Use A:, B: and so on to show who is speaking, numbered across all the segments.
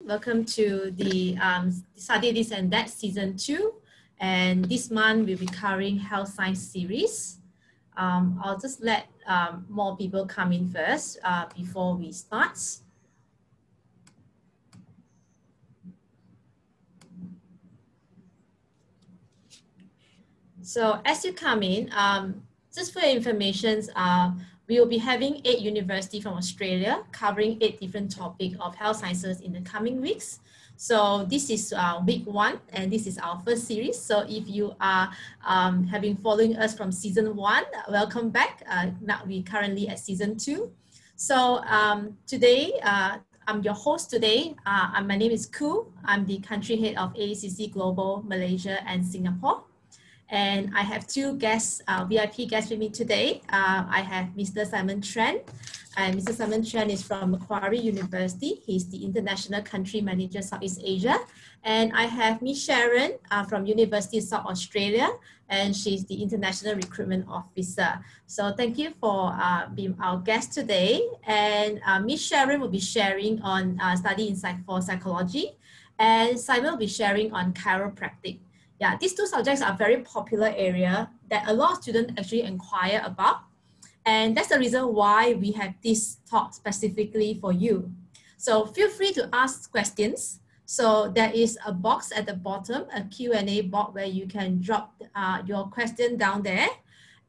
A: Welcome to the um, Study This and That Season 2. And this month we'll be covering Health Science series. Um, I'll just let um, more people come in first uh, before we start. So as you come in, um, just for information, uh, we will be having eight universities from Australia covering eight different topics of health sciences in the coming weeks. So this is uh, week one, and this is our first series. So if you are um, been following us from season one, welcome back. Uh, now we currently at season two. So um, today, uh, I'm your host today. Uh, my name is Ku. I'm the country head of AECC Global Malaysia and Singapore. And I have two guests, uh, VIP guests with me today. Uh, I have Mr. Simon Tran. And Mr. Simon Tran is from Macquarie University. He's the International Country Manager, Southeast Asia. And I have Miss Sharon uh, from University of South Australia, and she's the International Recruitment Officer. So thank you for uh, being our guest today. And uh, Miss Sharon will be sharing on uh, study insight for psychology, and Simon will be sharing on chiropractic yeah, these two subjects are very popular area that a lot of students actually inquire about. And that's the reason why we have this talk specifically for you. So feel free to ask questions. So there is a box at the bottom, a Q&A box where you can drop uh, your question down there.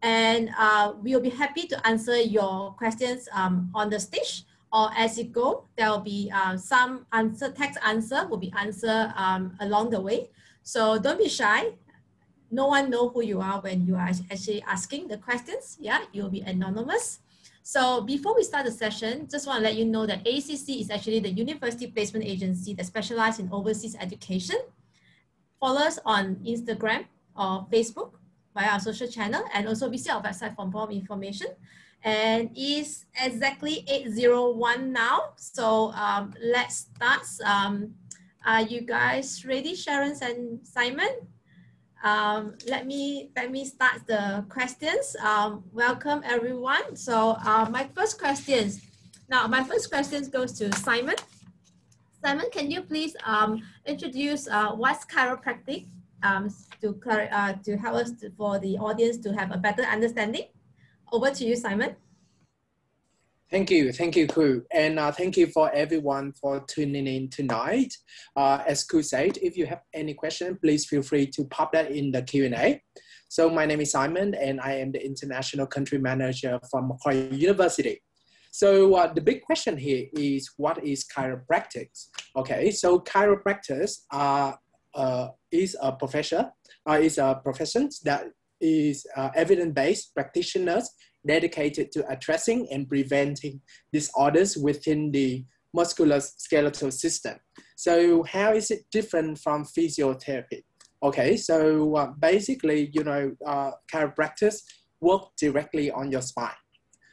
A: And uh, we'll be happy to answer your questions um, on the stage or as you go, there will be uh, some answer, text answer will be answered um, along the way. So don't be shy. No one know who you are when you are actually asking the questions. Yeah, you'll be anonymous. So before we start the session, just want to let you know that AECC is actually the university placement agency that specializes in overseas education. Follow us on Instagram or Facebook via our social channel and also visit our website for more information. And it's exactly 801 now. So um, let's start. Um, are you guys ready, Sharon and Simon? Um, let me let me start the questions. Um, welcome everyone. So uh, my first questions. Now my first question goes to Simon. Simon, can you please um, introduce uh, what's chiropractic um, to uh, to help us to, for the audience to have a better understanding? Over to you, Simon.
B: Thank you, thank you, Ku, and uh, thank you for everyone for tuning in tonight. Uh, as Ku said, if you have any question, please feel free to pop that in the Q&A. So my name is Simon, and I am the International Country Manager from Macquarie University. So uh, the big question here is, what is chiropractics? Okay, so chiropractors are, uh, is a professor, uh, is a profession that is uh, evidence-based practitioners dedicated to addressing and preventing disorders within the musculoskeletal system. So how is it different from physiotherapy? Okay, so uh, basically, you know, uh, chiropractors work directly on your spine.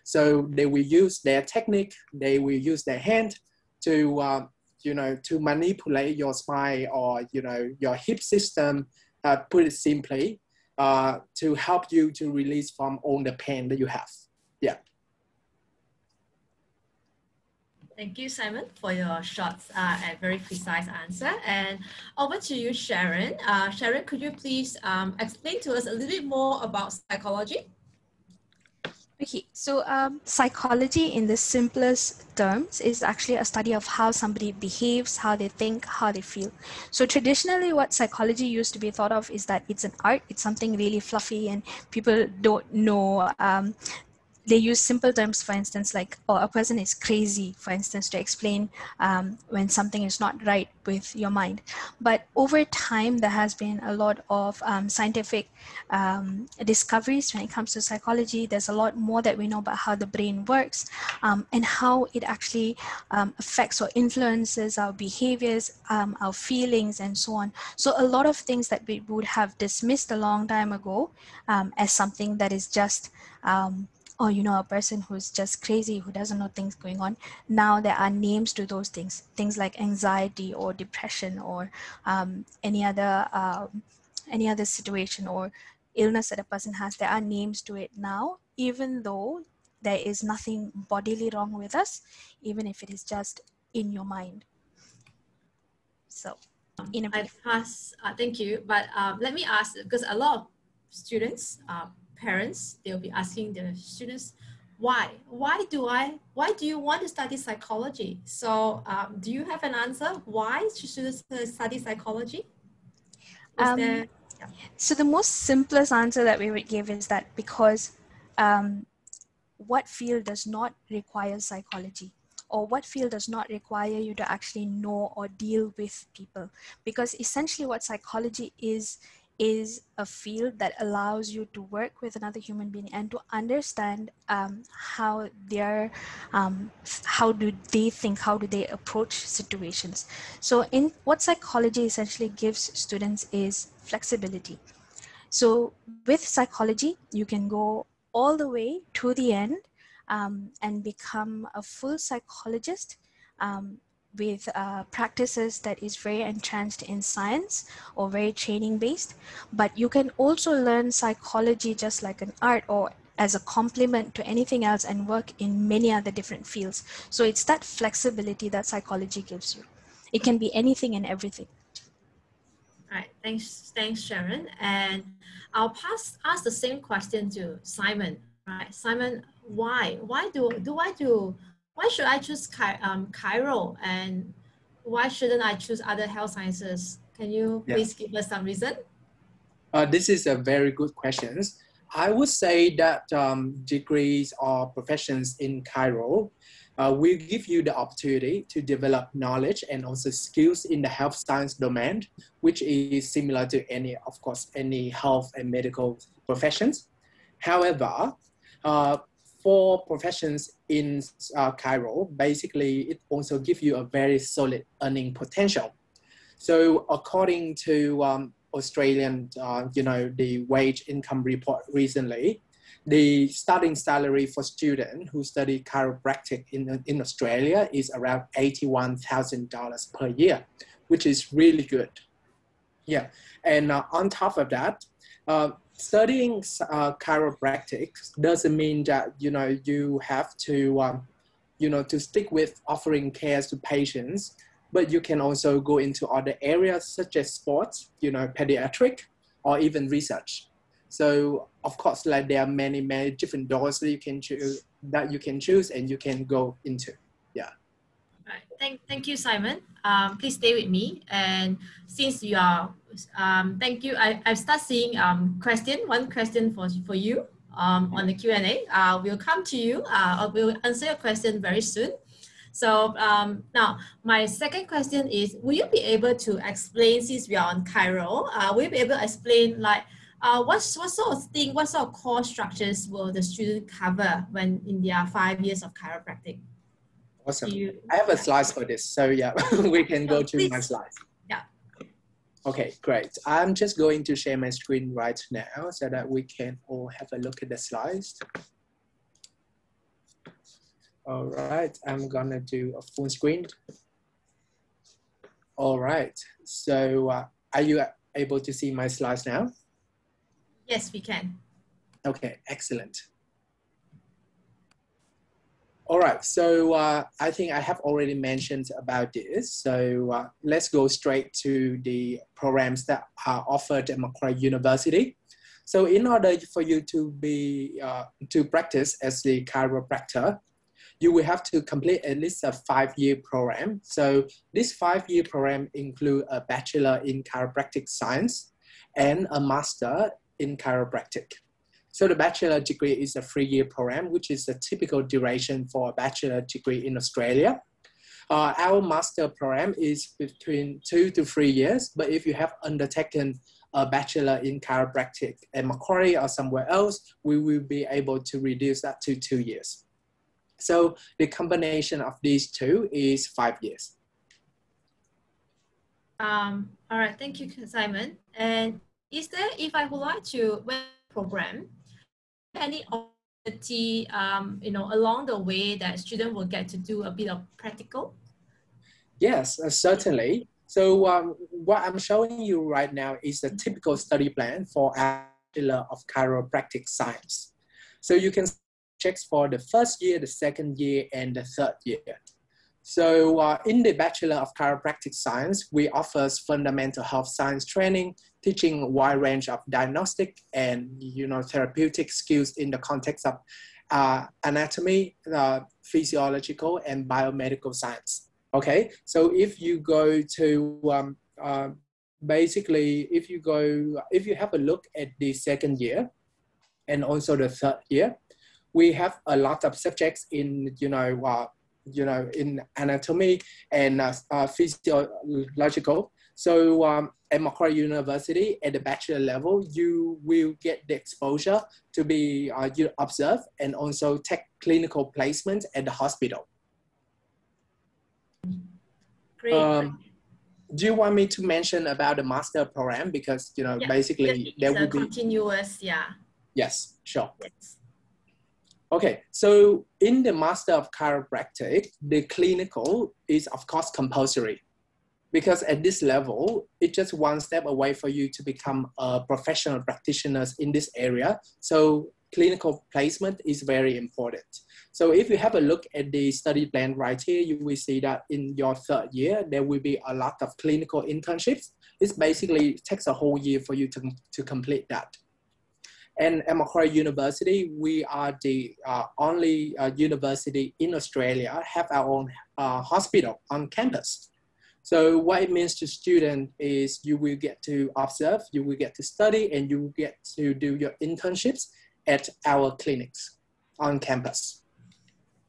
B: So they will use their technique, they will use their hand to, uh, you know, to manipulate your spine or, you know, your hip system, uh, put it simply, uh, to help you to release from all the pain that you have. Yeah.
A: Thank you, Simon, for your short uh, and very precise answer. And over to you, Sharon. Uh, Sharon, could you please um, explain to us a little bit more about psychology?
C: Okay, so um, psychology in the simplest terms is actually a study of how somebody behaves, how they think, how they feel. So traditionally what psychology used to be thought of is that it's an art, it's something really fluffy and people don't know um, they use simple terms, for instance, like, oh, a person is crazy, for instance, to explain um, when something is not right with your mind. But over time, there has been a lot of um, scientific um, discoveries when it comes to psychology. There's a lot more that we know about how the brain works um, and how it actually um, affects or influences our behaviors, um, our feelings, and so on. So a lot of things that we would have dismissed a long time ago as something that is just um, or you know a person who's just crazy who doesn't know things going on now there are names to those things things like anxiety or depression or um, any other um, any other situation or illness that a person has there are names to it now even though there is nothing bodily wrong with us even if it is just in your mind So, in a
A: I pass. Uh, thank you. But um, let me ask because a lot of students, uh, parents, they'll be asking their students, why? Why do I? Why do you want to study psychology? So, um, do you have an answer? Why should students study psychology?
C: Um, there, yeah. So the most simplest answer that we would give is that because um, what field does not require psychology? or what field does not require you to actually know or deal with people because essentially what psychology is is a field that allows you to work with another human being and to understand um, how they're um, how do they think how do they approach situations. So in what psychology essentially gives students is flexibility. So with psychology you can go all the way to the end um, and become a full psychologist um, with uh, practices that is very entrenched in science or very training based. But you can also learn psychology just like an art or as a complement to anything else and work in many other different fields. So it's that flexibility that psychology gives you. It can be anything and everything.
A: All right, thanks, thanks, Sharon. And I'll pass ask the same question to Simon. Right, Simon, why? Why do do I do? Why should I choose Chi, um, Chiro and why shouldn't I choose other health sciences? Can you please give us some reason?
B: Uh, this is a very good question. I would say that um, degrees or professions in Chiro uh, will give you the opportunity to develop knowledge and also skills in the health science domain, which is similar to any, of course, any health and medical professions. However, uh, for professions in uh, Chiro, basically it also gives you a very solid earning potential. So according to um, Australian, uh, you know, the wage income report recently, the starting salary for students who study chiropractic in, in Australia is around $81,000 per year, which is really good. Yeah, and uh, on top of that, uh, studying uh, chiropractic doesn't mean that you know you have to um, you know to stick with offering care to patients but you can also go into other areas such as sports you know pediatric or even research. So of course like there are many many different doors that you can choose that you can choose and you can go into. Yeah.
A: Right. Thank, thank you simon. Um, please stay with me. And since you are um, thank you. I, I've started seeing um, question, one question for, for you um, on the Q&A. Uh, we'll come to you. Uh, we'll answer your question very soon. So um, now, my second question is, will you be able to explain, since we are on Chiro, uh, will you be able to explain like, uh, what, what sort of thing, what sort of core structures will the student cover when in their five years of chiropractic?
B: Awesome. You, I have a slide for this. So yeah, we can go to my slides. Okay, great. I'm just going to share my screen right now so that we can all have a look at the slides. All right, I'm gonna do a full screen. All right, so uh, are you able to see my slides now?
A: Yes, we can.
B: Okay, excellent. All right, so uh, I think I have already mentioned about this. So uh, let's go straight to the programs that are offered at Macquarie University. So in order for you to be, uh, to practice as the chiropractor, you will have to complete at least a five-year program. So this five-year program include a bachelor in chiropractic science and a master in chiropractic. So the bachelor degree is a three-year program, which is a typical duration for a bachelor degree in Australia. Uh, our master program is between two to three years, but if you have undertaken a bachelor in chiropractic at Macquarie or somewhere else, we will be able to reduce that to two years. So the combination of these two is five years.
A: Um, all right, thank you, Simon. And is there, if I would like to what program, any opportunity, um, you know, along the way that student will get to do a bit of practical?
B: Yes, uh, certainly. So um, what I'm showing you right now is the typical study plan for Bachelor of Chiropractic Science. So you can check for the first year, the second year, and the third year. So uh, in the Bachelor of Chiropractic Science, we offer fundamental health science training, teaching a wide range of diagnostic and you know therapeutic skills in the context of uh, anatomy, uh, physiological, and biomedical science. Okay, so if you go to um, uh, basically, if you go, if you have a look at the second year and also the third year, we have a lot of subjects in you know uh, you know, in anatomy and uh, uh, physiological. So um, at Macquarie University, at the bachelor level, you will get the exposure to be uh, you observe and also take clinical placement at the hospital.
A: Great.
B: Um, do you want me to mention about the master program? Because, you know,
A: Yeah,
B: basically there will be,
A: continuous, yeah.
B: yes, sure.
A: Yes.
B: Okay, so in the Master of Chiropractic, the clinical is of course compulsory because at this level, it's just one step away for you to become a professional practitioner in this area. So clinical placement is very important. So if you have a look at the study plan right here, you will see that in your third year, there will be a lot of clinical internships. It's basically it takes a whole year for you to, to complete that. And at Macquarie University, we are the uh, only uh, university in Australia have our own uh, hospital on campus. So what it means to student is you will get to observe, you will get to study, and you will get to do your internships at our clinics on campus.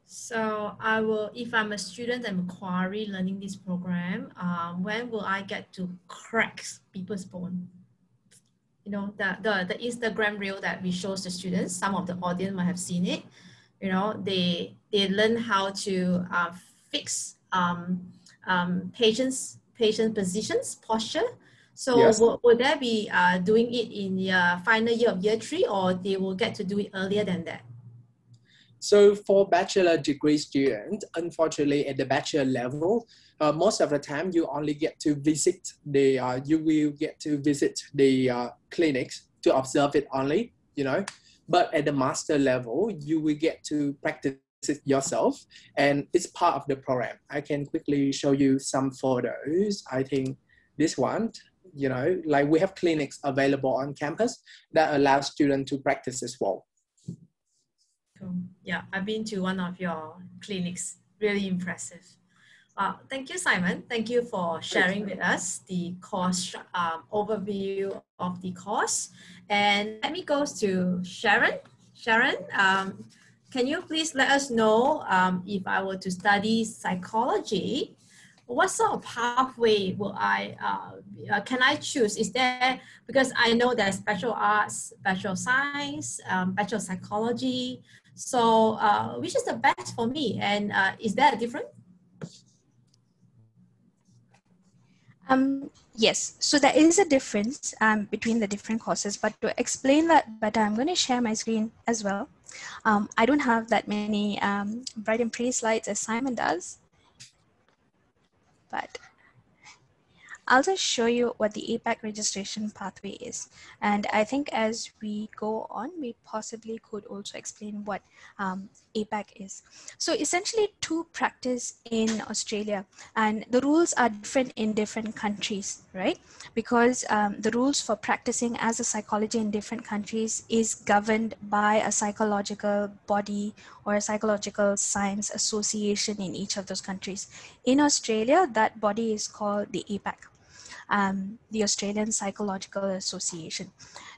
A: So I will, if I'm a student at Macquarie learning this program, um, when will I get to crack people's bone? You know, the, the, the Instagram reel that we shows the students, some of the audience might have seen it. You know, they, they learn how to uh, fix um, um, patients, patient positions, posture. So
B: Yes.
A: will, will they be uh, doing it in the final year of year three or they will get to do it earlier than that?
B: So for bachelor degree students, unfortunately at the bachelor level, uh, most of the time you only get to visit the, uh, you will get to visit the uh, clinics to observe it only, you know. But at the master level, you will get to practice yourself and it's part of the program. I can quickly show you some photos. I think this one, you know, like we have clinics available on campus that allow students to practice as well.
A: Cool. Yeah, I've been to one of your clinics. Really impressive. Wow, thank you, Simon. Thank you for sharing with us the course um, overview of the course. And let me go to Sharon. Sharon, um, can you please let us know um, if I were to study psychology, what sort of pathway will I, uh, uh, can I choose? Is there, because I know there's special arts, special science, um, bachelor psychology. So uh, which is the best for me? And uh, is there a difference?
C: Um, yes, so there is a difference um, between the different courses, but to explain that better, I'm going to share my screen as well. Um, I don't have that many um, bright and pretty slides as Simon does, but I'll just show you what the APAC registration pathway is. And I think as we go on, we possibly could also explain what um, APAC is. So essentially to practice in Australia and the rules are different in different countries, right? Because um, the rules for practicing as a psychology in different countries is governed by a psychological body or a psychological science association in each of those countries. In Australia, that body is called the APAC um, the Australian Psychological Association.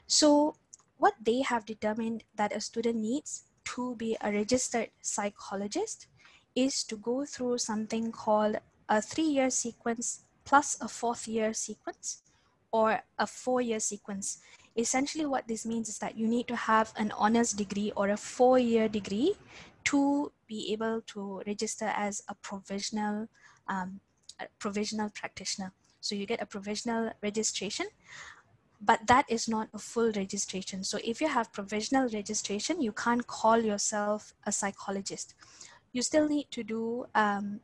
C: So, what they have determined that a student needs to be a registered psychologist is to go through something called a three year sequence plus a fourth year sequence or a four year sequence. Essentially, what this means is that you need to have an honors degree or a four year degree to be able to register as a provisional um, a provisional practitioner. So you get a provisional registration, but that is not a full registration. So if you have provisional registration, you can't call yourself a psychologist. You still need to do um,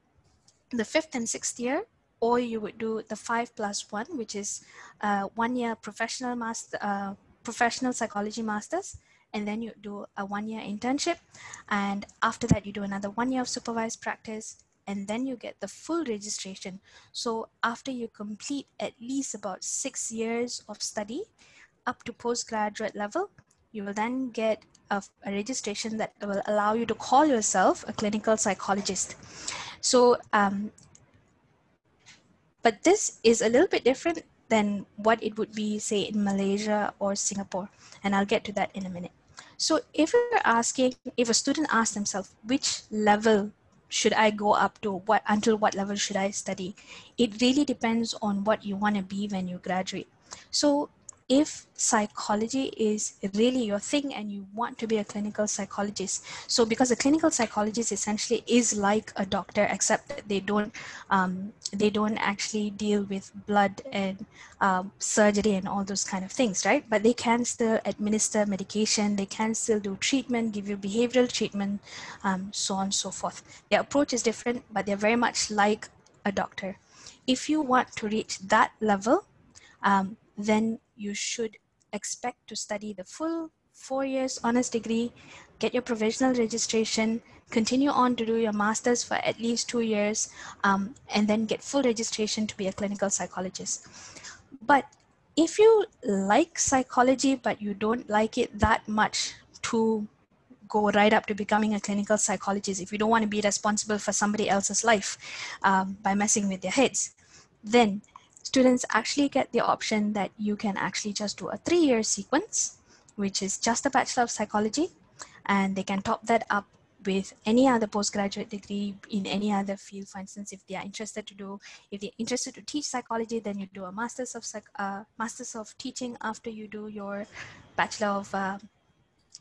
C: the fifth and sixth year, or you would do the five plus one, which is uh, one year professional master, uh, professional psychology masters, and then you do a one year internship, and after that you do another one year of supervised practice, and then you get the full registration. So after you complete at least about six years of study up to postgraduate level, you will then get a, a registration that will allow you to call yourself a clinical psychologist. So, um, but this is a little bit different than what it would be, say, in Malaysia or Singapore. And I'll get to that in a minute. So if you're asking, if a student asks themselves, which level should I go up to? What until what level should I study? It really depends on what you want to be when you graduate. So if psychology is really your thing and you want to be a clinical psychologist. So because a clinical psychologist essentially is like a doctor except that they don't um, they don't actually deal with blood and um, surgery and all those kind of things right? But they can still administer medication they can still do treatment give you behavioral treatment um, so on and so forth. Their approach is different but they're very much like a doctor. If you want to reach that level um, then you should expect to study the full four years honors degree, get your provisional registration, continue on to do your master's for at least two years, um, and then get full registration to be a clinical psychologist. But if you like psychology, but you don't like it that much to go right up to becoming a clinical psychologist, if you don't want to be responsible for somebody else's life um, by messing with their heads, then students actually get the option that you can actually just do a three-year sequence, which is just a Bachelor of Psychology, and they can top that up with any other postgraduate degree in any other field. For instance, if they are interested to do, if they're interested to teach psychology, then you do a Masters of uh, Masters of Teaching after you do your Bachelor of uh,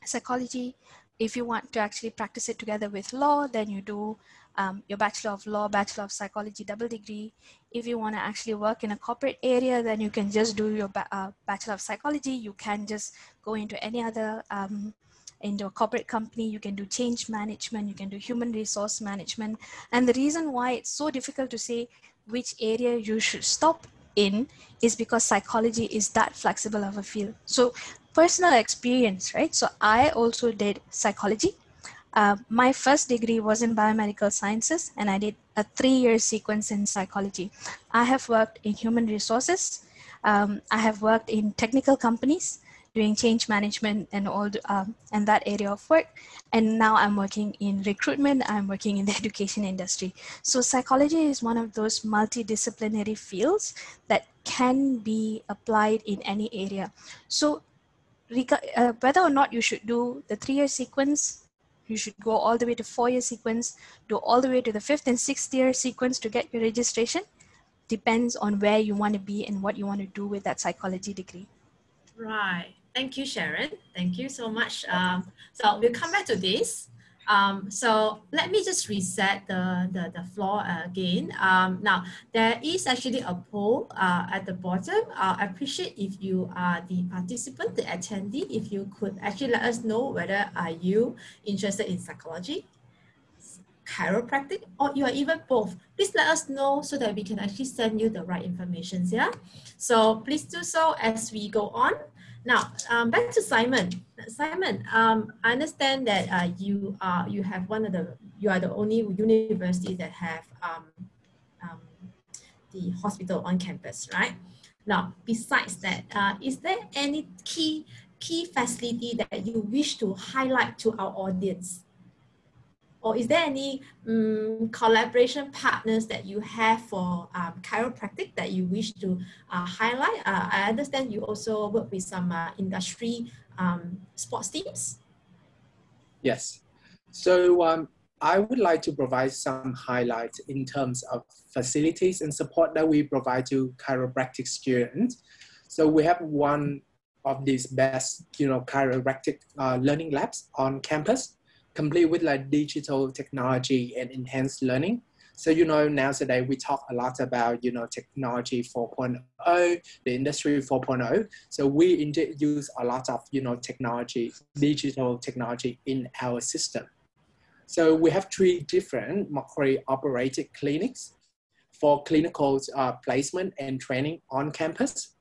C: Psychology. If you want to actually practice it together with law, then you do um, your Bachelor of Law, Bachelor of Psychology double degree. If you want to actually work in a corporate area, then you can just do your ba uh, Bachelor of Psychology. You can just go into any other, um, into a corporate company. You can do change management. You can do human resource management. And the reason why it's so difficult to say which area you should stop in is because psychology is that flexible of a field. So personal experience, right? So I also did psychology uh, my first degree was in biomedical sciences, and I did a three-year sequence in psychology. I have worked in human resources. Um, I have worked in technical companies doing change management and all um, and that area of work. And now I'm working in recruitment. I'm working in the education industry. So psychology is one of those multidisciplinary fields that can be applied in any area. So uh, whether or not you should do the three-year sequence you should go all the way to four year sequence, do all the way to the fifth and sixth year sequence to get your registration. Depends on where you want to be and what you want to do with that psychology degree.
A: Right. Thank you, Sharon. Thank you so much. Um, so we'll come back to this. Um, so let me just reset the, the, the floor again. Um, now, there is actually a poll uh, at the bottom. Uh, I appreciate if you are the participant, the attendee, if you could actually let us know whether are you interested in psychology, chiropractic, or you are even both. Please let us know so that we can actually send you the right information. Yeah. So please do so as we go on. Now, um, back to Simon. Simon, um, I understand that uh, you are you have one of the you are the only university that have um, um, the hospital on campus, right? Now, besides that, uh, is there any key key facility that you wish to highlight to our audience? Or is there any um, collaboration partners that you have for um, chiropractic that you wish to uh, highlight? Uh, I understand you also work with some uh, industry um, sports teams.
B: Yes. So um, I would like to provide some highlights in terms of facilities and support that we provide to chiropractic students. So we have one of these best, you know, chiropractic uh, learning labs on campus complete with like digital technology and enhanced learning. So, you know, now today we talk a lot about, you know, technology 4.0, the industry 4.0. So we indeed use a lot of, you know, technology, digital technology in our system. So we have three different Macquarie operated clinics for clinical uh, placement and training on campus.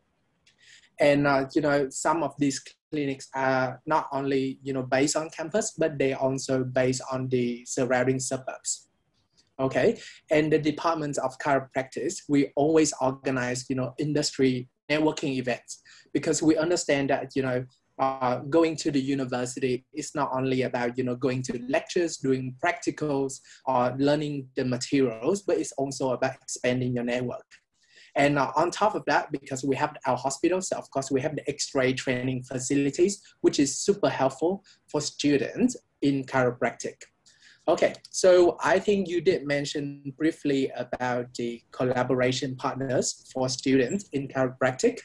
B: And, uh, you know, some of these clinics are not only you know based on campus, but they also based on the surrounding suburbs. Okay, and the departments of chiropractic, we always organize, you know, industry networking events because we understand that, you know, uh, going to the university is not only about you know going to lectures doing practicals or learning the materials but it's also about expanding your network and uh, on top of that because we have our hospitals of course we have the x-ray training facilities which is super helpful for students in chiropractic okay so i think you did mention briefly about the collaboration partners for students in chiropractic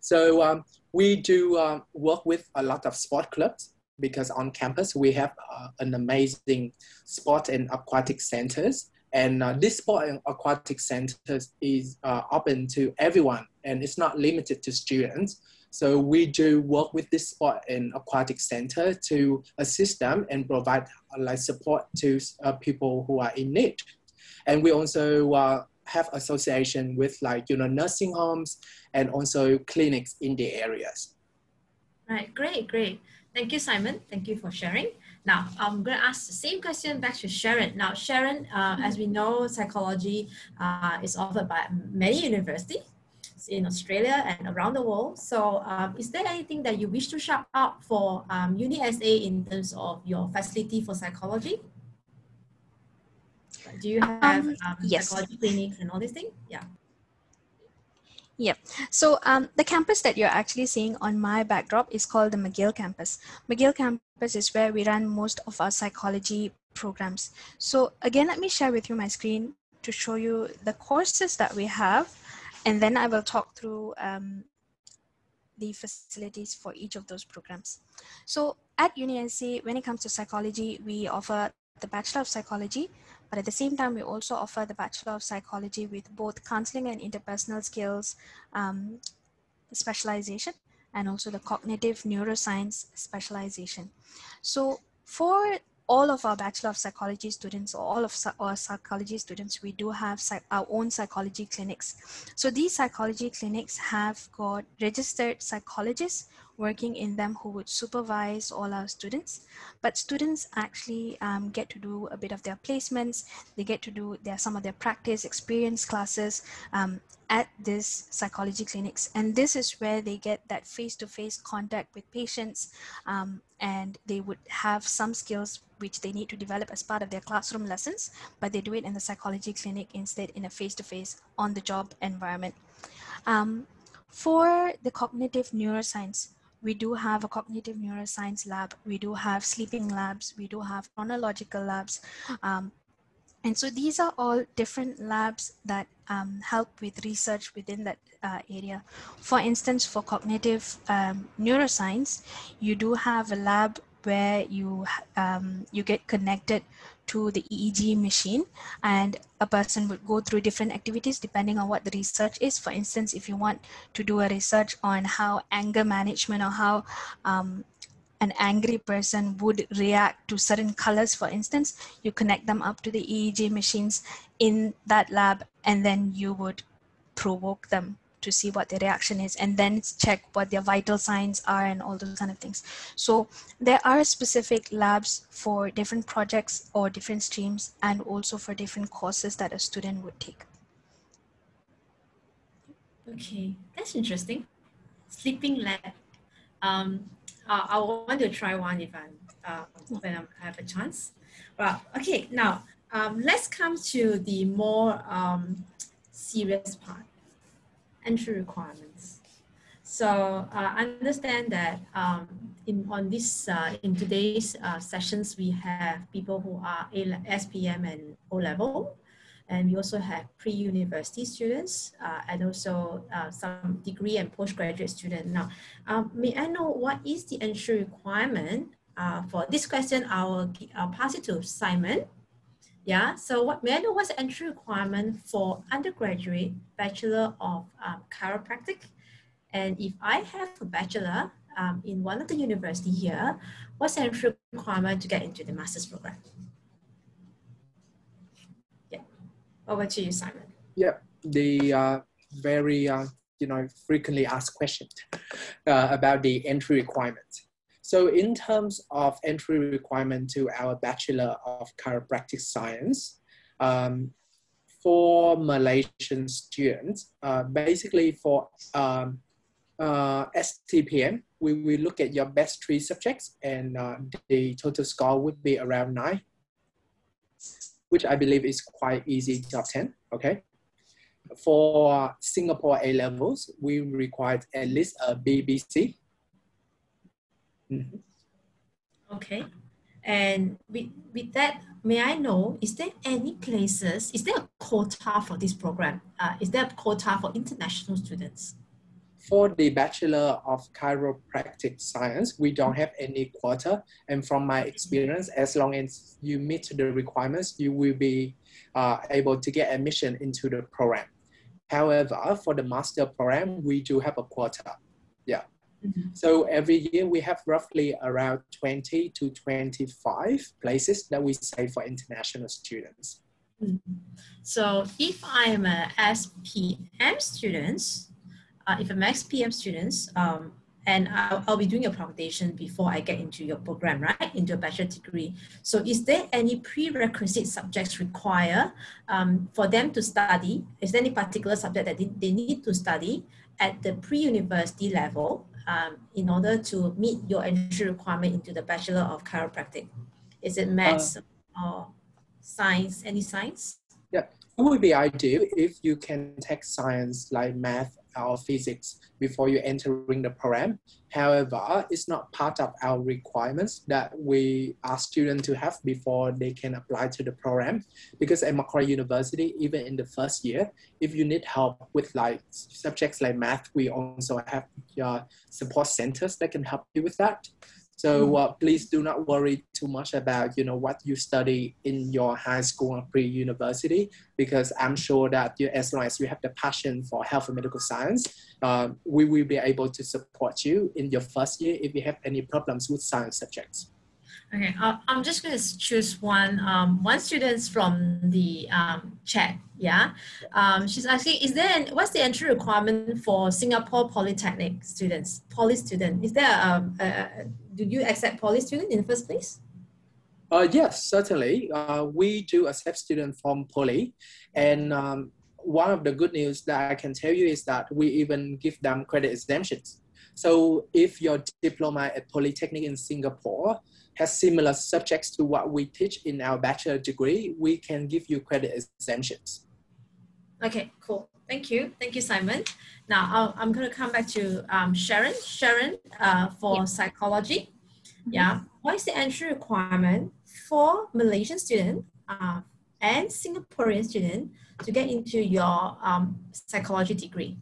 B: so um, we do um, work with a lot of sport clubs because on campus we have uh, an amazing sport and aquatic centers. And uh, this sport and aquatic centers is uh, open to everyone and it's not limited to students. So we do work with this sport and aquatic center to assist them and provide uh, like support to uh, people who are in need. And we also uh, have association with like, you know, nursing homes and also clinics in the areas.
A: Right, great, great. Thank you, Simon. Thank you for sharing. Now, I'm going to ask the same question back to Sharon. Now, Sharon, uh, as we know, psychology uh, is offered by many universities in Australia and around the world. So, um, is there anything that you wish to shout out for um, UniSA in terms of your facility for psychology? Do you have um, um, yes. psychology clinics and all these things? Yeah.
C: Yeah, so um, the campus that you're actually seeing on my backdrop is called the Magill campus. Magill campus is where we run most of our psychology programs. So again, let me share with you my screen to show you the courses that we have, and then I will talk through um, the facilities for each of those programs. So at UniSA, when it comes to psychology, we offer the Bachelor of Psychology, but at the same time, we also offer the Bachelor of Psychology with both counseling and interpersonal skills um, specialization and also the cognitive neuroscience specialization. So for all of our Bachelor of Psychology students, or all of our psychology students, we do have our own psychology clinics. So these psychology clinics have got registered psychologists working in them who would supervise all our students. But students actually um, get to do a bit of their placements. They get to do their, some of their practice experience classes um, at this psychology clinics. And this is where they get that face-to-face -face contact with patients um, and they would have some skills which they need to develop as part of their classroom lessons, but they do it in the psychology clinic instead in a face-to-face -face on the job environment. Um, for the cognitive neuroscience, we do have a cognitive neuroscience lab, we do have sleeping labs, we do have chronological labs. Um, and so these are all different labs that um, help with research within that uh, area. For instance, for cognitive um, neuroscience, you do have a lab where you um, you get connected to the EEG machine and a person would go through different activities depending on what the research is. For instance, if you want to do a research on how anger management or how um, an angry person would react to certain colors, for instance, you connect them up to the EEG machines in that lab and then you would provoke them to see what their reaction is and then check what their vital signs are and all those kind of things. So there are specific labs for different projects or different streams and also for different courses that a student would take.
A: Okay, that's interesting. Sleeping lab. Um, uh, I want to try one if I'm uh, when i have a chance. Well, okay, now um, let's come to the more um, serious part entry requirements. So uh, understand that um, in on this uh, in today's uh, sessions we have people who are A SPM and O level, and we also have pre-university students uh, and also uh, some degree and postgraduate students. Now, um, may I know what is the entry requirement uh, for this question? I will I'll pass it to Simon. Yeah, so what may I know what's the entry requirement for undergraduate Bachelor of um, Chiropractic? And if I have a Bachelor um, in one of the university here, what's the entry requirement to get into the Master's program? Yeah, over to you, Simon.
B: Yeah, the uh, very, uh, you know, frequently asked question uh, about the entry requirement. So in terms of entry requirement to our Bachelor of Chiropractic Science, Um, for Malaysian students, uh, basically for um, uh, STPM, we will look at your best three subjects and uh, the total score would be around nine, which I believe is quite easy to obtain, okay? For Singapore A levels, we require at least a BBC.
A: Mm -hmm. Okay. And with, with that, may I know, is there any places, is there a quota for this program? Uh, is there a quota for international students?
B: For the Bachelor of Chiropractic Science, we don't have any quota. And from my experience, as long as you meet the requirements, you will be uh, able to get admission into the program. However, for the master program, we do have a quota. Yeah. Mm-hmm. So every year we have roughly around 20 to 25 places that we say for international students.
A: Mm-hmm. So if I'm a SPM student, uh, if I'm SPM students, um, and I'll, I'll, be doing a foundation before I get into your program, right? Into a bachelor degree. So is there any prerequisite subjects required um, for them to study? Is there any particular subject that they, they need to study at the pre-university level um, in order to meet your entry requirement into the Bachelor of Chiropractic? Is it maths uh, or science, any science?
B: Yeah, it would be ideal if you can take science like math or physics before you entering the program. However, it's not part of our requirements that we ask students to have before they can apply to the program. Because at Macquarie University, even in the first year, if you need help with like subjects like math, we also have uh, support centers that can help you with that. So mm-hmm. uh, please do not worry too much about you know what you study in your high school or pre-university because I'm sure that you, as long as you have the passion for health and medical science, uh, we will be able to support you in your first year if you have any problems with science subjects.
A: Okay, uh, I'm just going to choose one. Um, one student from the um, chat. Yeah, um, she's asking, is there an, what's the entry requirement for Singapore Polytechnic students? Poly student, is there a, a do you accept poly student in the first place?
B: Uh, yes, certainly. Uh, we do accept students from poly, and um, one of the good news that I can tell you is that we even give them credit exemptions. So if your diploma at Polytechnic in Singapore has similar subjects to what we teach in our bachelor degree, we can give you credit exemptions.
A: Okay, cool. Thank you. Thank you, Simon. Now i am going to come back to um, Sharon. Sharon, uh, for yeah. psychology. Mm-hmm. Yeah. What is the entry requirement for Malaysian student uh, and Singaporean student to get into your um, psychology degree?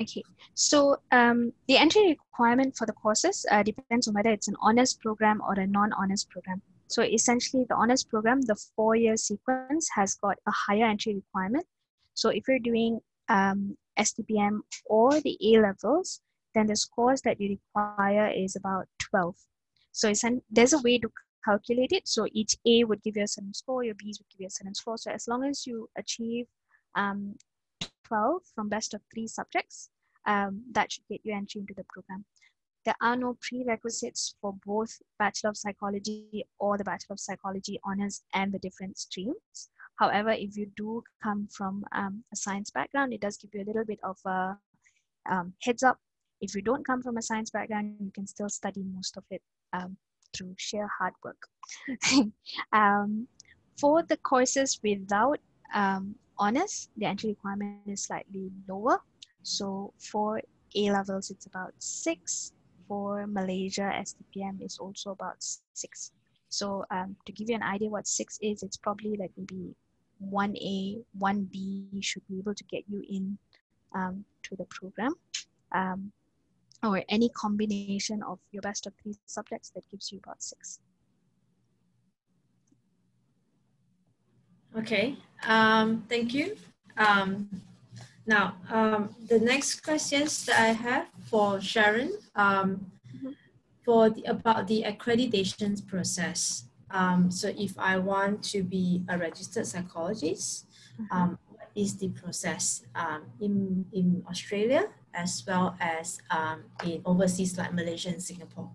C: Okay, so um, the entry requirement for the courses uh, depends on whether it's an honors program or a non-honors program. So essentially the honors program, the four-year sequence has got a higher entry requirement. So if you're doing um, STPM or the A levels, then the scores that you require is about 12. So it's an, there's a way to calculate it. So each A would give you a certain score, your Bs would give you a certain score. So as long as you achieve um, 12 from best of three subjects, um, that should get you entry into the program. There are no prerequisites for both Bachelor of Psychology or the Bachelor of Psychology honors and the different streams. However, if you do come from um, a science background, it does give you a little bit of a um, heads up. If you don't come from a science background, you can still study most of it um, through sheer hard work. Um, for the courses without um, honors, the entry requirement is slightly lower. So for A levels, it's about six. For Malaysia, STPM is also about six. So um, to give you an idea what six is, it's probably like maybe 1A, 1B should be able to get you in um, to the program. Um, or any combination of your best of three subjects that gives you about six.
A: Okay, um, thank you. Um, now, um, the next questions that I have for Sharon um, mm -hmm. for the, about the accreditation process. Um, so if I want to be a registered psychologist, mm-hmm. um, what is the process um, in, in Australia as well as um, in overseas like Malaysia and Singapore?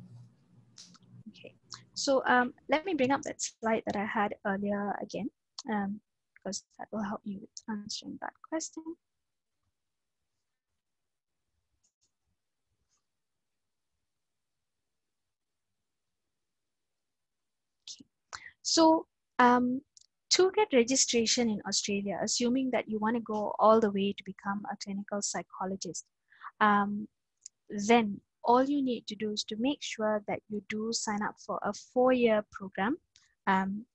C: Okay, so um, let me bring up that slide that I had earlier again. Um, because that will help you with answering that question. So um, to get registration in Australia, assuming that you want to go all the way to become a clinical psychologist, um, then all you need to do is to make sure that you do sign up for a four-year program, um,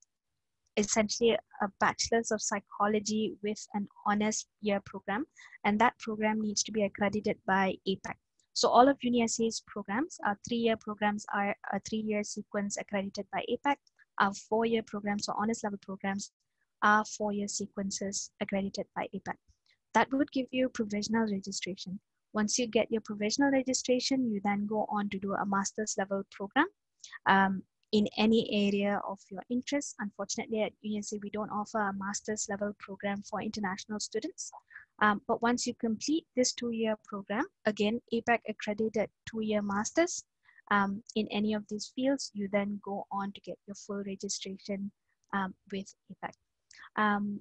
C: essentially a bachelor's of psychology with an honors year program, and that program needs to be accredited by APAC. So all of UniSA's programs, our three-year programs are a three-year sequence accredited by APAC, our four-year programs or honors level programs are four-year sequences accredited by APAC. That would give you provisional registration. Once you get your provisional registration, you then go on to do a master's level program um, in any area of your interest. Unfortunately, at UniSA, we don't offer a master's level program for international students. Um, but once you complete this two-year program, again, APAC accredited two-year masters, um, in any of these fields, you then go on to get your full registration um, with APAC. Um,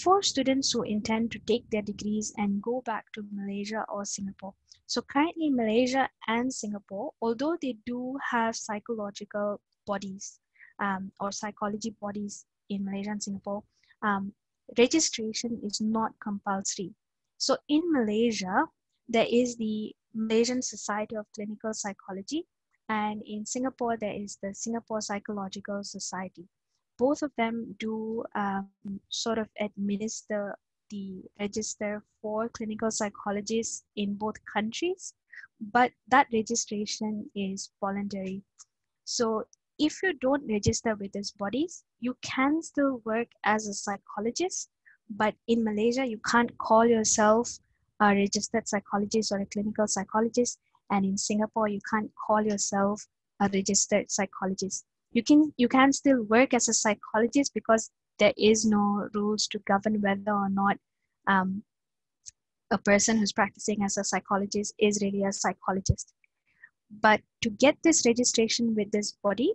C: for students who intend to take their degrees and go back to Malaysia or Singapore. So currently Malaysia and Singapore, although they do have psychological bodies um, or psychology bodies in Malaysia and Singapore, um, registration is not compulsory. So in Malaysia, there is the Malaysian Society of Clinical Psychology, and in Singapore, there is the Singapore Psychological Society. Both of them do um, sort of administer the register for clinical psychologists in both countries, but that registration is voluntary. So if you don't register with these bodies, you can still work as a psychologist, but in Malaysia, you can't call yourself a registered psychologist or a clinical psychologist. And in Singapore, you can't call yourself a registered psychologist. You can you can still work as a psychologist because there is no rules to govern whether or not um, a person who's practicing as a psychologist is really a psychologist. But to get this registration with this body,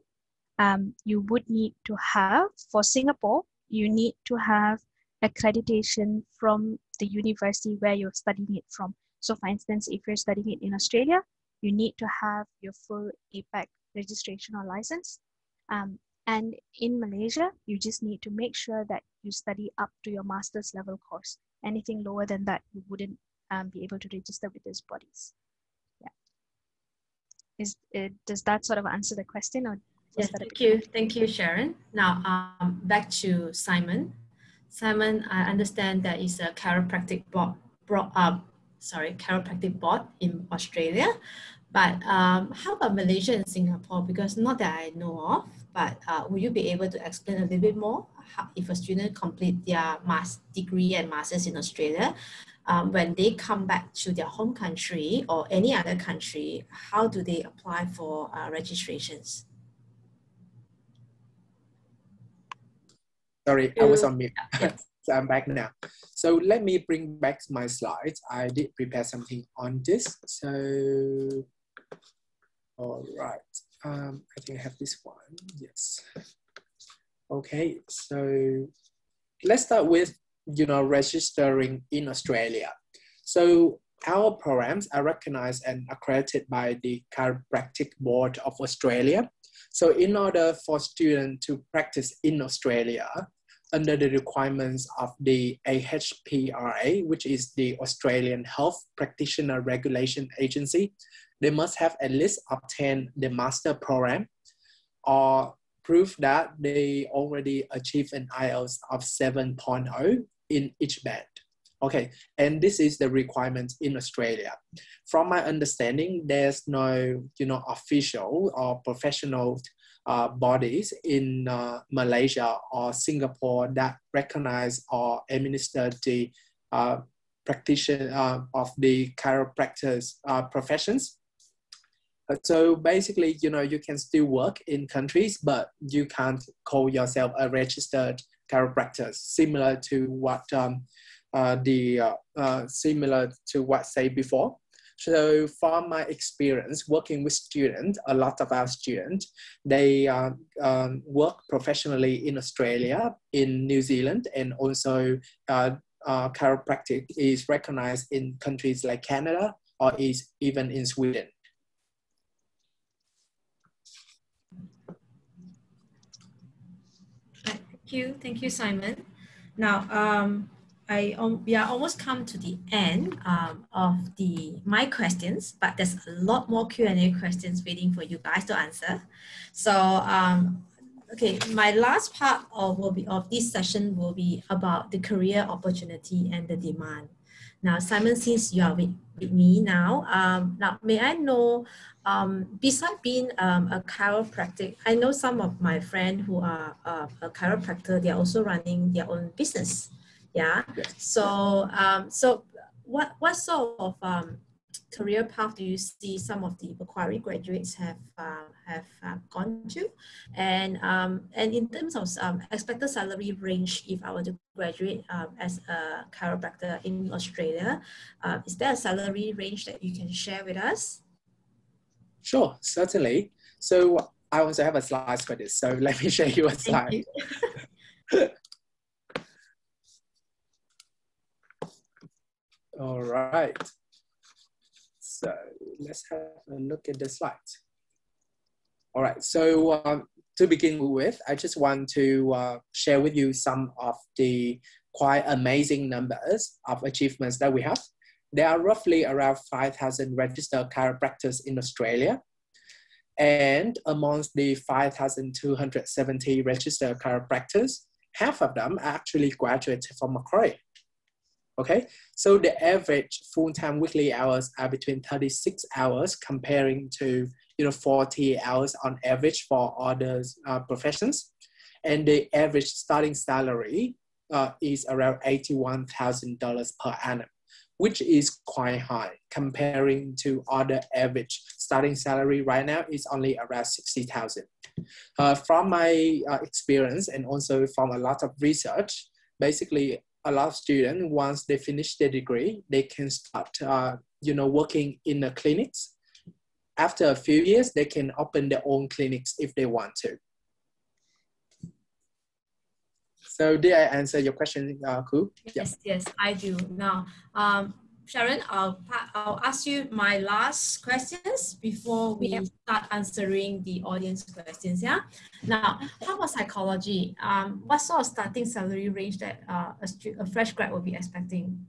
C: um, you would need to have, for Singapore, you need to have accreditation from the university where you're studying it from. So for instance, if you're studying it in Australia, you need to have your full APAC registration or license. Um, and in Malaysia, you just need to make sure that you study up to your master's level course. Anything lower than that, you wouldn't um, be able to register with those bodies. Yeah. Is it, does that sort of answer the question or?
A: Yes, thank you. Thank you, Sharon. Now, um, back to Simon. Simon, I understand that is a chiropractic board, brought up sorry, chiropractic board in Australia. But um, how about Malaysia and Singapore? Because not that I know of, but uh, will you be able to explain a little bit more how, if a student complete their master degree and masters in Australia, um, when they come back to their home country or any other country, how do they apply for uh, registrations?
B: Sorry, I was on mute. Yes. So I'm back now. So let me bring back my slides. I did prepare something on this. So, all right. Um, I think I have this one. Yes. Okay, so let's start with, you know, registering in Australia. So our programs are recognized and accredited by the Chiropractic Board of Australia. So in order for students to practice in Australia, under the requirements of the AHPRA, which is the Australian Health Practitioner Regulation Agency, they must have at least obtained the master program or prove that they already achieved an IELTS of 7.0 in each band. Okay, and this is the requirement in Australia. From my understanding, there's no, you know, official or professional uh, bodies in uh, Malaysia or Singapore that recognize or administer the uh, practitioner uh, of the chiropractors uh, professions. So basically, you know, you can still work in countries, but you can't call yourself a registered chiropractor, similar to what um, uh, the similar to what say before. So from my experience working with students, a lot of our students, they uh, um, work professionally in Australia, in New Zealand, and also uh, uh, chiropractic is recognized in countries like Canada or is even in Sweden.
A: Thank you, thank you, Simon. Now, um, I um, we are almost come to the end um, of the my questions, but there's a lot more Q and A questions waiting for you guys to answer. So, um, okay, my last part of will be of this session will be about the career opportunity and the demand. Now, Simon, since you are with, with me now, um, now may I know, um, besides being um, a chiropractic, I know some of my friends who are uh, a chiropractor, they are also running their own business. Yeah. Yes. So um, so what what sort of um, career path do you see some of the Macquarie graduates have uh, have uh, gone to, and um, and in terms of um, expected salary range, if I were to graduate um, as a chiropractor in Australia, uh, is there a salary range that you can share with us?
B: Sure, certainly. So I also have a slide for this. So let me show you a slide. You. All right. So let's have a look at the slides. All right, so um, to begin with, I just want to uh, share with you some of the quite amazing numbers of achievements that we have. There are roughly around 5,000 registered chiropractors in Australia. And amongst the 5,270 registered chiropractors, half of them actually graduated from Macquarie. Okay, so the average full-time weekly hours are between 36 hours comparing to you know 40 hours on average for other uh, professions. And the average starting salary uh, is around $81,000 per annum, which is quite high comparing to other average starting salary right now is only around 60,000. Uh, from my uh, experience and also from a lot of research, basically a lot of students, once they finish their degree, they can start, uh, you know, working in the clinics. After a few years, they can open their own clinics if they want to. So did I answer your question, uh, Ku?
A: Yes, yes, I do. Now, um, Sharon, I'll, I'll ask you my last questions before we yep. start answering the audience questions. Yeah. Now, how about psychology? Um, what sort of starting salary range that uh, a, a fresh grad will be expecting?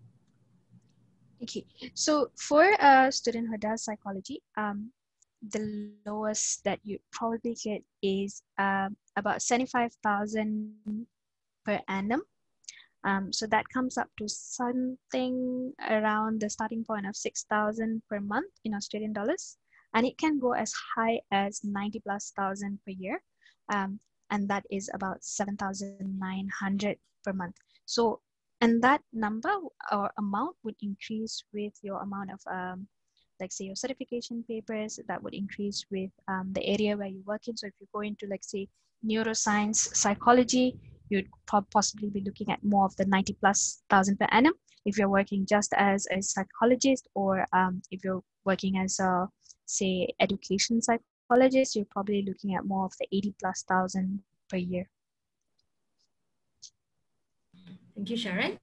C: Okay, so for a student who does psychology, um, the lowest that you probably get is um, about 75,000 per annum um, so that comes up to something around the starting point of 6,000 per month in Australian dollars. And it can go as high as 90 plus thousand per year. Um, and that is about 7,900 per month. So, and that number or amount would increase with your amount of, um, like say your certification papers, that would increase with um, the area where you work in. So if you go into like say neuroscience, psychology, you'd possibly be looking at more of the 90 plus thousand per annum. If you're working just as a psychologist or um, if you're working as a say education psychologist you're probably looking at more of the 80 plus thousand per year.
A: Thank you sharon.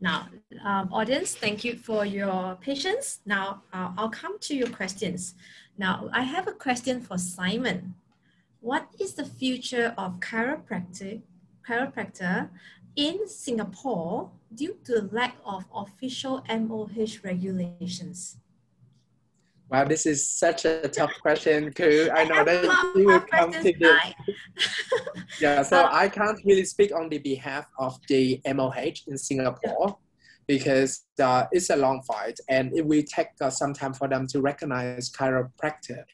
A: Now um, audience thank you for your patience. Now uh, i'll come to your questions. Now i have a question for simon. What is the future of chiropractic chiropractor in Singapore due to the lack of official MOH regulations?
B: Wow, this is such a tough question, Ku. I know that you will come to the... yeah, so I can't really speak on the behalf of the MOH in Singapore because uh, it's a long fight and it will take uh, some time for them to recognize chiropractor,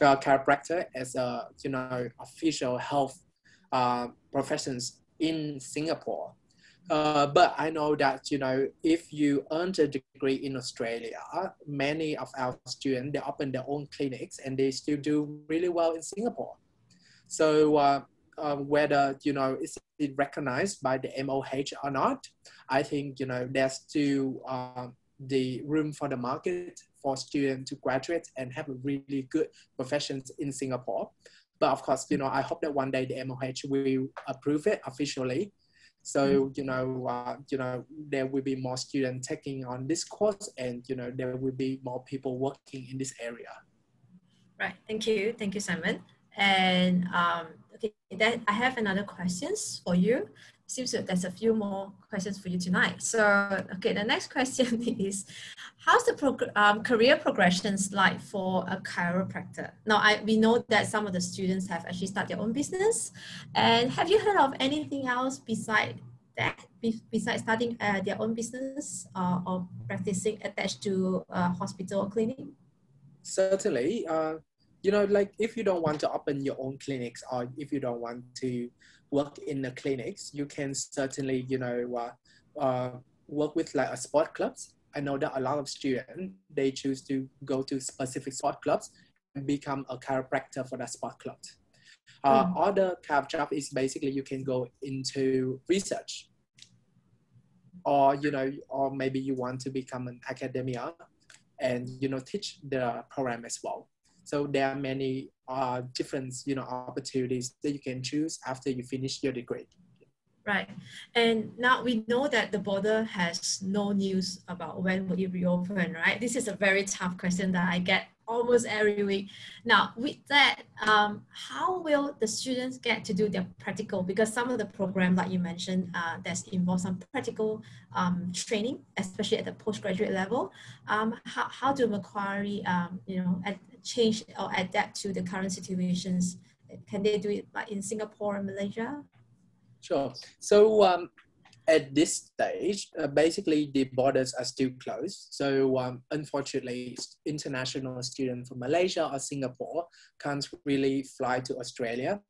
B: uh, chiropractor as a you know official health uh, professions in Singapore. Uh, but I know that you know if you earn a degree in Australia, many of our students they open their own clinics and they still do really well in Singapore. So uh, uh, whether you know is it recognized by the MOH or not, I think you know there's still um, the room for the market for students to graduate and have a really good professions in Singapore. But of course, you know, I hope that one day the MOH will approve it officially. So mm-hmm. you know, uh, you know, there will be more students taking on this course, and you know, there will be more people working in this area.
A: Right. Thank you. Thank you, Simon. And um, okay, then I have another questions for you seems that there's a few more questions for you tonight. So, okay, the next question is, how's the prog- um, career progressions like for a chiropractor? Now, I, we know that some of the students have actually started their own business. And have you heard of anything else beside that, besides starting uh, their own business uh, or practicing attached to a hospital or clinic?
B: Certainly. Uh, you know, like if you don't want to open your own clinics or if you don't want to work in the clinics, you can certainly, you know, uh, uh, work with like a sport clubs. I know that a lot of students, they choose to go to specific sport clubs and become a chiropractor for that sport club. Uh, mm. Other kind of job is basically you can go into research or, you know, or maybe you want to become an academia and, you know, teach the program as well. So there are many uh, different, you know, opportunities that you can choose after you finish your degree.
A: Right. And now we know that the border has no news about when will it reopen, right? This is a very tough question that I get almost every week. Now, with that, um, how will the students get to do their practical? Because some of the program, like you mentioned, uh, that's involves some practical um, training, especially at the postgraduate level. Um, how, how do Macquarie, um, you know, at, change or adapt to the current situations? Can they do it in Singapore and Malaysia?
B: Sure. So um, at this stage, uh, basically the borders are still closed. So um, unfortunately, international students from Malaysia or Singapore can't really fly to Australia.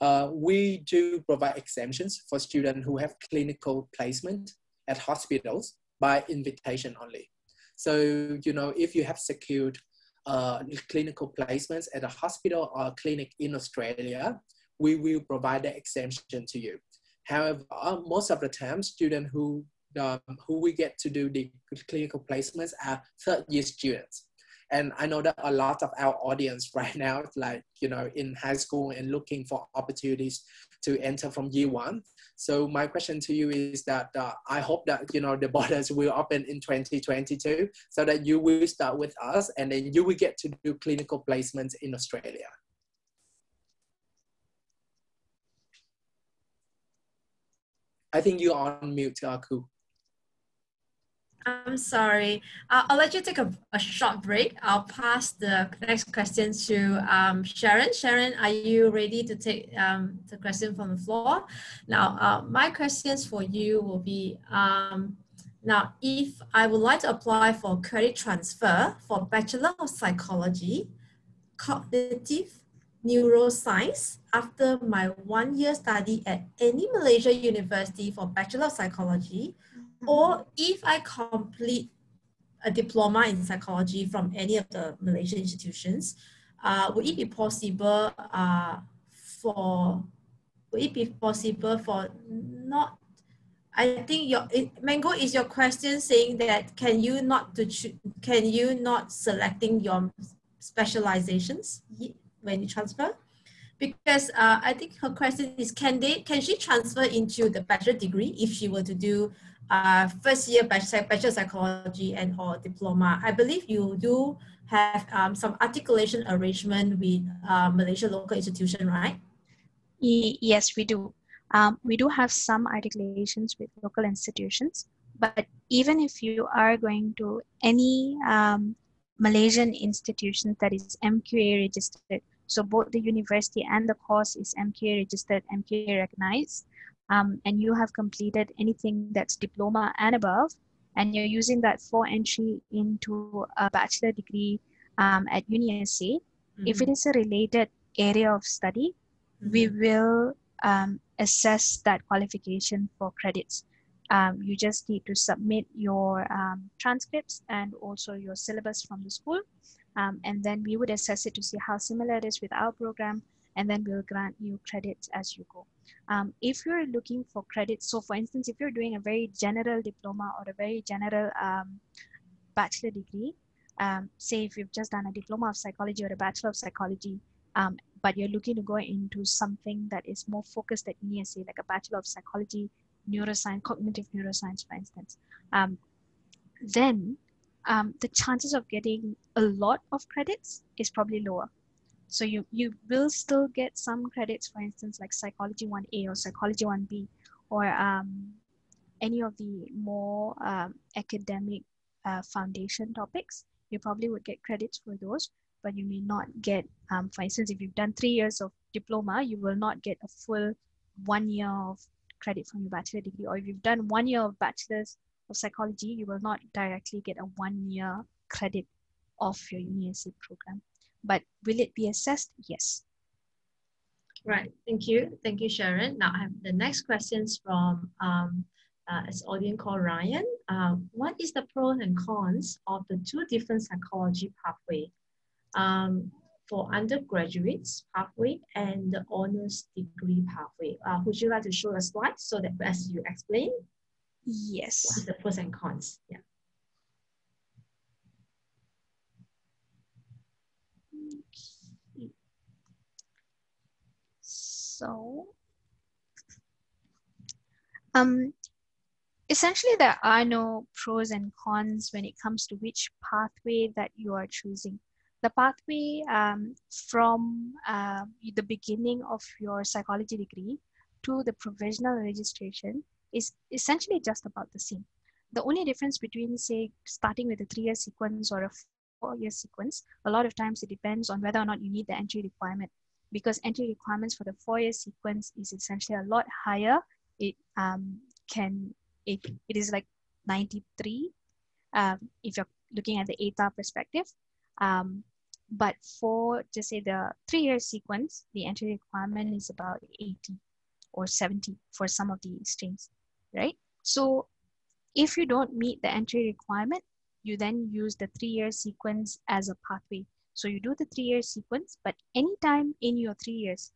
B: Uh, we do provide exemptions for students who have clinical placement at hospitals by invitation only. So, you know, if you have secured uh, clinical placements at a hospital or a clinic in Australia, we will provide the exemption to you. However, most of the time, students who um, who we get to do the clinical placements are third year students. And I know that a lot of our audience right now, like, you know, in high school and looking for opportunities to enter from year one. So my question to you is that uh, I hope that, you know, the borders will open in 2022 so that you will start with us and then you will get to do clinical placements in Australia. I think you're on mute, Aku.
A: I'm sorry. I'll, I'll, let you take a, a, short break. I'll pass the next question to um, Sharon. Sharon, are you ready to take um, the question from the floor? Now, uh, my questions for you will be, um, now, if I would like to apply for credit transfer for Bachelor of Psychology, Cognitive neuroscience after my one year study at any Malaysia university for Bachelor of Psychology, mm-hmm. or if I complete a diploma in psychology from any of the Malaysian institutions, uh, would it be possible uh, for would it be possible for not I think your it, Mango is your question saying that can you not to can you not selecting your specializations when you transfer? Because uh, I think her question is, can they can she transfer into the bachelor degree if she were to do uh, first year bachelor, psychology and or diploma? I believe you do have um, some articulation arrangement with uh, Malaysia local institution, right?
C: Yes, we do. Um, we do have some articulations with local institutions, but even if you are going to any um, Malaysian institution that is MQA registered, so both the university and the course is MQA registered, MQA recognized, um, and you have completed anything that's diploma and above, and you're using that for entry into a bachelor degree um, at UniSA. Mm-hmm. If it is a related area of study, mm-hmm. we will um, assess that qualification for credits. Um, you just need to submit your um, transcripts and also your syllabus from the school um, and then we would assess it to see how similar it is with our program, and then we'll grant you credits as you go. Um, if you're looking for credits, so for instance, if you're doing a very general diploma or a very general um, bachelor degree, um, say if you've just done a diploma of psychology or a bachelor of psychology, um, but you're looking to go into something that is more focused at UniSA, like a bachelor of psychology, neuroscience, cognitive neuroscience, for instance, um, then um, the chances of getting a lot of credits is probably lower. So you, you will still get some credits, for instance, like Psychology 1A or Psychology 1B, or um, any of the more um, academic uh, foundation topics. You probably would get credits for those, but you may not get, um, for instance, if you've done three years of diploma, you will not get a full one year of credit from your bachelor degree. Or if you've done one year of bachelor's of psychology, you will not directly get a one year credit of your UniSA program. But will it be assessed? Yes.
A: Right, thank you. Thank you, Sharon. Now I have the next questions from um, uh, as audience called Ryan. Uh, what is the pros and cons of the two different psychology pathway um, for undergraduates pathway and the honors degree pathway? Uh, would you like to show a slide so that as you explain?
C: Yes.
A: What is the pros and cons? Yeah.
C: So, um, essentially there are no pros and cons when it comes to which pathway that you are choosing. The pathway um, from uh, the beginning of your psychology degree to the provisional registration is essentially just about the same. The only difference between, say, starting with a three year sequence or a four year sequence, a lot of times it depends on whether or not you need the entry requirement. Because entry requirements for the four year sequence is essentially a lot higher. It um, can, it, it is like 93 um, if you're looking at the ATAR perspective. Um, but for just say the three year sequence, the entry requirement is about 80 or 70 for some of the streams right? So if you don't meet the entry requirement, you then use the three-year sequence as a pathway. So you do the three-year sequence, but anytime in your three years,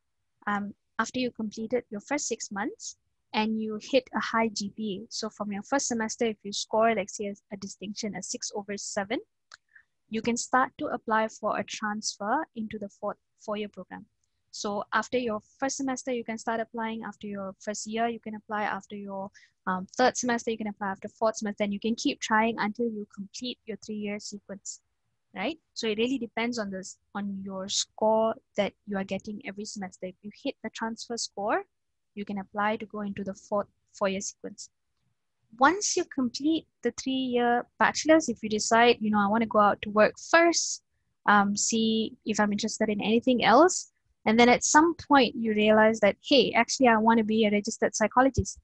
C: um, after you completed your first six months and you hit a high GPA, so from your first semester, if you score, like say, a distinction, a six over seven, you can start to apply for a transfer into the four-year program. So after your first semester, you can start applying. After your first year, you can apply. After your um, third semester, you can apply. After fourth semester, and you can keep trying until you complete your three-year sequence, right? So it really depends on this, on your score that you are getting every semester. If you hit the transfer score, you can apply to go into the fourth four-year sequence. Once you complete the three-year bachelor's, if you decide, you know, I want to go out to work first, um, see if I'm interested in anything else, and then at some point you realize that, hey, actually, I want to be a registered psychologist.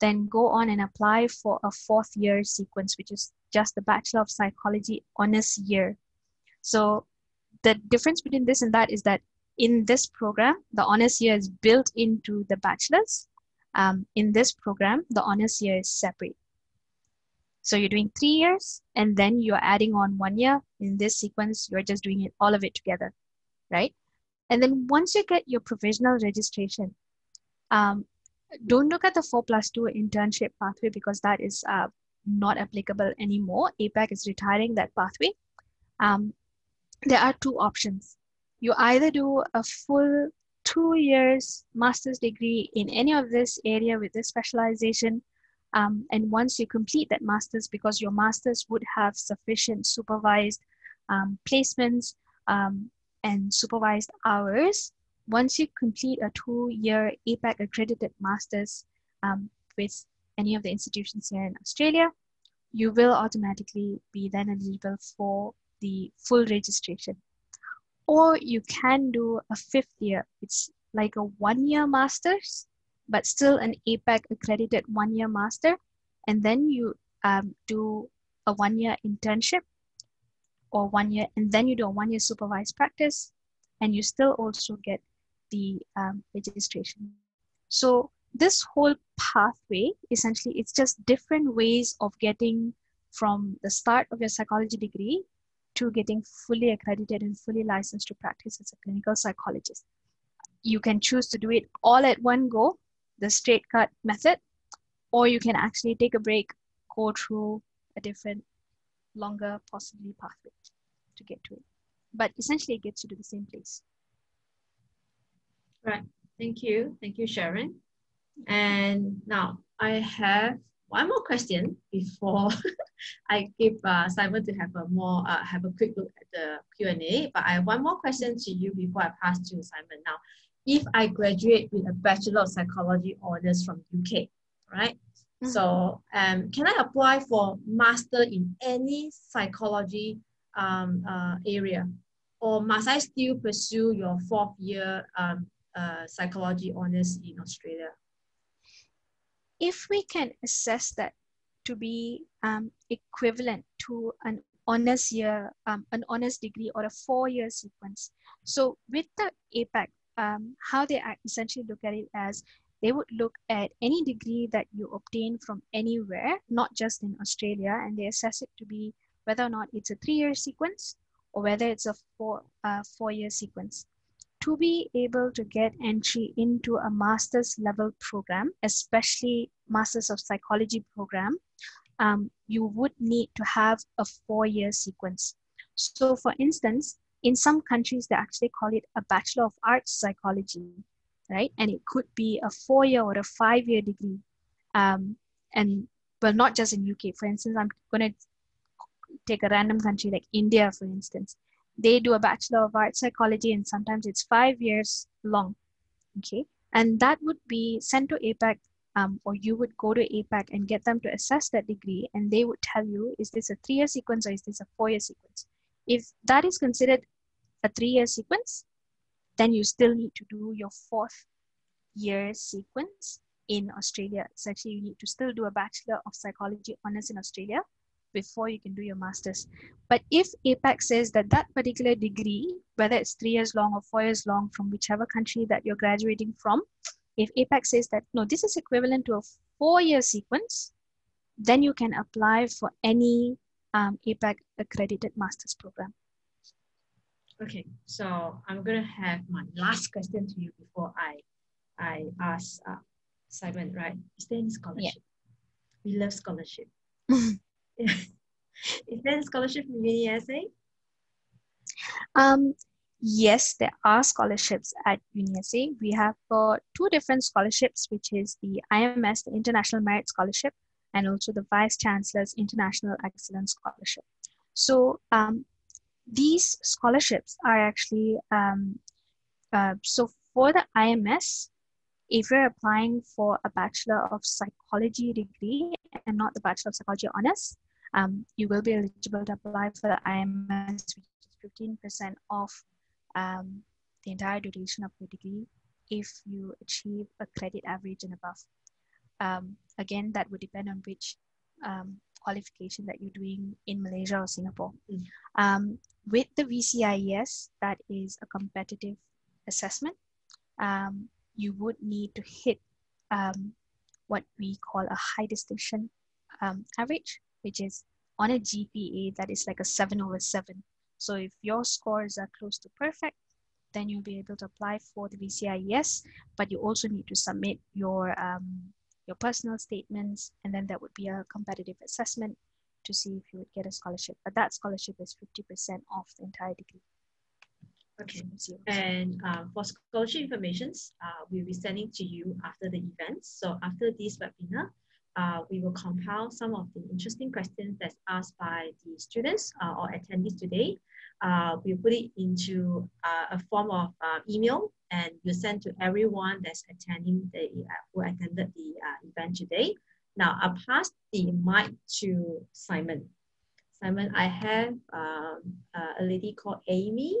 C: Then go on and apply for a fourth year sequence, which is just the Bachelor of Psychology honors year. So the difference between this and that is that in this program, the honors year is built into the bachelor's. Um, in this program, the honors year is separate. So you're doing three years and then you're adding on one year. In this sequence, you're just doing it all of it together, right? And then once you get your provisional registration, um, don't look at the 4 plus 2 internship pathway because that is uh, not applicable anymore. APAC is retiring that pathway. Um, there are two options. You either do a full two years master's degree in any of this area with this specialization. Um, and once you complete that master's, because your master's would have sufficient supervised um, placements, um, and supervised hours, once you complete a two-year APAC accredited master's um, with any of the institutions here in Australia, you will automatically be then eligible for the full registration. Or you can do a fifth year. It's like a one-year master's, but still an APAC accredited one-year master. And then you um, do a one-year internship or one year, and then you do a one year supervised practice, and you still also get the um, registration. So this whole pathway, essentially, it's just different ways of getting from the start of your psychology degree to getting fully accredited and fully licensed to practice as a clinical psychologist. You can choose to do it all at one go, the straight cut method, or you can actually take a break, go through a different longer possibly pathway to get to it. But essentially it gets you to the same place.
A: Right. Thank you. Thank you, Sharon. And now I have one more question before I give uh, Simon to have a more uh, have a quick look at the Q&A. But I have one more question to you before I pass to Simon. Now, if I graduate with a Bachelor of Psychology honors from UK, right? Mm-hmm. So um, can I apply for master in any psychology um, uh, area? Or must I still pursue your fourth year um, uh, psychology honors in Australia?
C: If we can assess that to be um, equivalent to an honors year, um, an honors degree or a four-year sequence. So with the APAC, um, how they essentially look at it as they would look at any degree that you obtain from anywhere, not just in Australia, and they assess it to be whether or not it's a three-year sequence or whether it's a four, uh, four-year sequence. To be able to get entry into a master's level program, especially Masters of Psychology program, um, you would need to have a four-year sequence. So for instance, in some countries, they actually call it a Bachelor of Arts Psychology, right? And it could be a four-year or a five-year degree. Um, and well, not just in UK. For instance, I'm going to take a random country like India, for instance. They do a Bachelor of Arts Psychology, and sometimes it's five years long. Okay, and that would be sent to APAC um, or you would go to APAC and get them to assess that degree, and they would tell you, is this a three-year sequence or is this a four-year sequence? If that is considered a three-year sequence, then you still need to do your fourth year sequence in Australia. So actually, you need to still do a Bachelor of Psychology honors in Australia before you can do your master's. But if APAC says that that particular degree, whether it's three years long or four years long from whichever country that you're graduating from, if APAC says that, no, this is equivalent to a four-year sequence, then you can apply for any um, APAC accredited master's program.
A: Okay, so I'm gonna have my last question to you before I, I ask uh, Simon, right? Is there any scholarship? Yeah. We love scholarship. is there scholarship from UniSA?
C: Um, yes, there are scholarships at UniSA. We have got two different scholarships, which is the IMS, the International Merit Scholarship, and also the Vice Chancellor's International Excellence Scholarship. So um, these scholarships are actually, um, uh, so for the IMS, if you're applying for a Bachelor of Psychology degree and not the Bachelor of Psychology Honors, um, you will be eligible to apply for the IMS, which is 15% off um, the entire duration of your degree if you achieve a credit average and above. Um, again, that would depend on which um, qualification that you're doing in Malaysia or Singapore. Mm. Um, with the VCIES, that is a competitive assessment. Um, you would need to hit um, what we call a high distinction um, average, which is on a GPA that is like a seven over seven. So if your scores are close to perfect, then you'll be able to apply for the VCIES, but you also need to submit your, um, your personal statements, and then that would be a competitive assessment to see if you would get a scholarship. But that scholarship is 50% off the entire degree.
A: Okay, and uh, for scholarship information, uh, we'll be sending to you after the event. So after this webinar, uh, we will compile some of the interesting questions that's asked by the students uh, or attendees today. Uh, we put it into uh, a form of uh, email and you send to everyone that's attending the, uh, who attended the event today. Now I'll pass the mic to Simon. Simon, I have um, a lady called Amy.